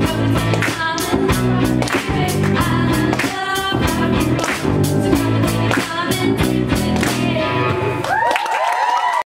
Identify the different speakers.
Speaker 1: Bye.